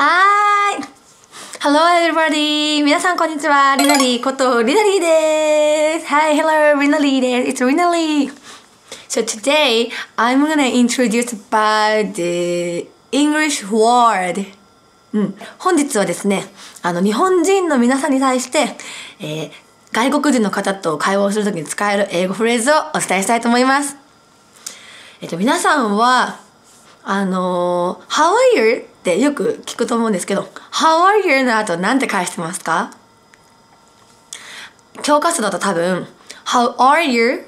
はーい Hello everybody! 皆さんこんにちは。リナリーことリナリーです。Hi, hello, リナリーです。It's リナリー。So today, I'm gonna introduce about the English word. うん。本日はですね、あの、日本人の皆さんに対して、えー外国人の方と会話をするときに使える英語フレーズをお伝えしたいと思います。えっと、皆さんは、あの、How are you? ってよく聞くと思うんですけど、How are you? の後なんて返してますか？教科書だと多分、How are you?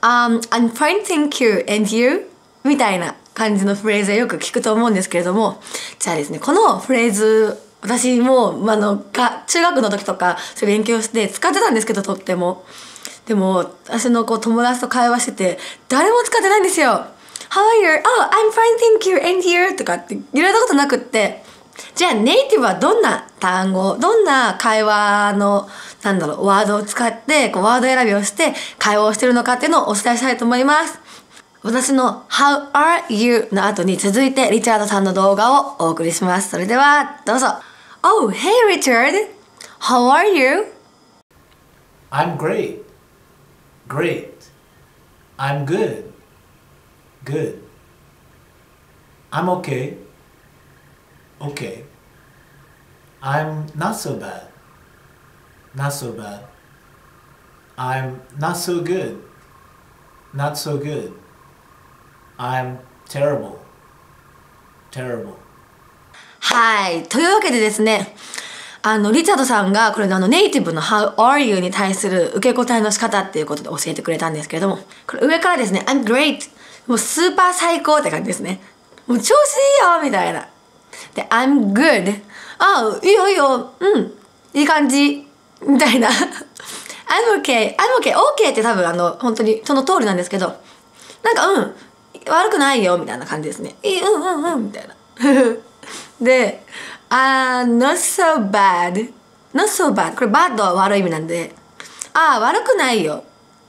Um, I'm fine, thank you. And you? みたいな感じのフレーズをよく聞くと思うんですけれども、じゃあですね、このフレーズ、私も、まあの、が中学の時とか、それ勉強して使ってたんですけど、とっても。でも、私のこう友達と会話してて、誰も使ってないんですよ。How are you? Oh, I'm fine, thank you. And you? とかって言われたことなくって。じゃあ、ネイティブはどんな単語、どんな会話の、なんだろう、ワードを使って、こうワード選びをして会話をしてるのかっていうのをお伝えしたいと思います。私の How are you? の後に続いてリチャードさんの動画をお送りします。それでは、どうぞ。Oh, hey Richard! How are you? I'm great. Great. I'm good. Good. I'm okay. Okay. I'm not so bad. Not so bad. I'm not so good. Not so good. I'm terrible. Terrible. はい。というわけでですね、あの、リチャードさんが、これあの、ネイティブの How are you に対する受け答えの仕方っていうことで教えてくれたんですけれども、これ上からですね、I'm great! もうスーパー最高って感じですね。もう調子いいよみたいな。で、I'm good! ああ、いいよいいよ。うん。いい感じ。みたいな。I'm okay. I'm okay. OK って多分あの、本当にその通りなんですけど、なんか、うん。悪くないよみたいな感じですね。いい、うんうんうん。みたいな。で、あー、not so bad. not so bad. これ bad は悪い意味なんで、あー、悪くないよ。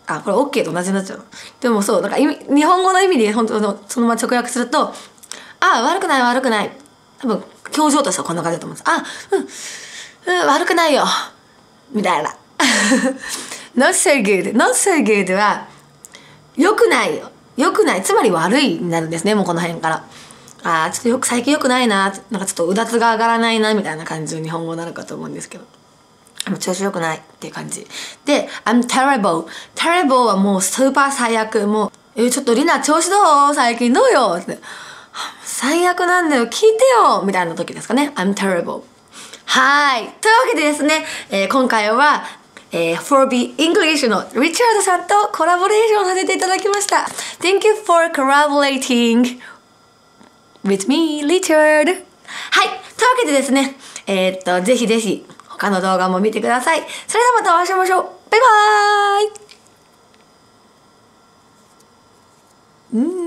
あ、これ OK と同じになっちゃう。でもそう、なんか意味日本語の意味で本当のそのまま直訳すると、あー、悪くない悪くない。多分、表情としてはこんな感じだと思うんです。あ、うん、うん、悪くないよ。みたいな。not so good. not so good は、良くないよ。良くない。つまり悪いになるんですね、もうこの辺から。ああ、ちょっとよく最近良くないな。なんかちょっとうだつが上がらないな、みたいな感じの日本語になるかと思うんですけど。もう調子良くないっていう感じ。で、I'm terrible. terrible はもうスーパー最悪。もう、え、ちょっとリナ調子どう？最近どうよ？って。最悪なんだよ。聞いてよみたいな時ですかね。I'm terrible. はい。というわけでですね、えー今回は、えー、4B English のリチャードさんとコラボレーションさせていただきました。Thank you for collaborating with me, Richard. はい。というわけでですね、えーっと、ぜひぜひ他の動画も見てください。それではまたお会いしましょう。バイバーイうん